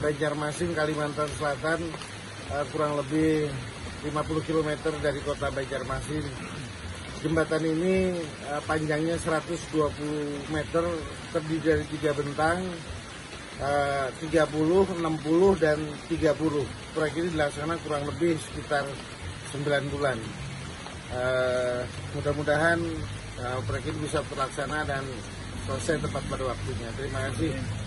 Banjarmasin, Kalimantan Selatan eh, kurang lebih 50 km dari kota Banjarmasin. Jembatan ini eh, panjangnya 120 meter, terdiri dari tiga bentang, eh, 30, 60, dan 30. Proyek ini dilaksanakan kurang lebih sekitar 9 bulan. Eh, mudah-mudahan eh, proyek ini bisa terlaksana dan selesai tepat pada waktunya. Terima kasih.